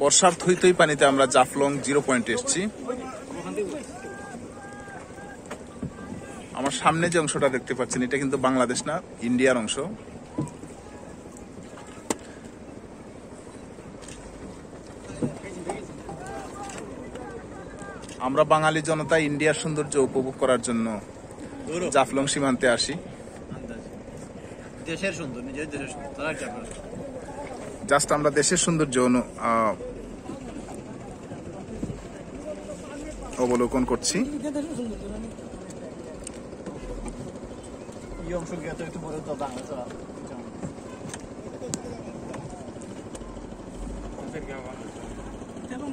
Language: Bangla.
বর্ষার থই থই পানিতে আমরা জাফলং জিরো পয়েন্টে এসেছি। আমার সামনে যে অংশটা দেখতে পাচ্ছেন এটা কিন্তু বাংলাদেশ না ইন্ডিয়ার অংশ। আমরা বাঙালি জনতা ইন্ডিয়ার সৌন্দর্য উপভোগ করার জন্য জাফলং সীমান্তে আসি। দেশের সুন্দর নিজের দেশের সুন্দর। তারা কি আপনার? জাস্ট আমরা দেশের সৌন্দর্য অবলোকন করছি। এবং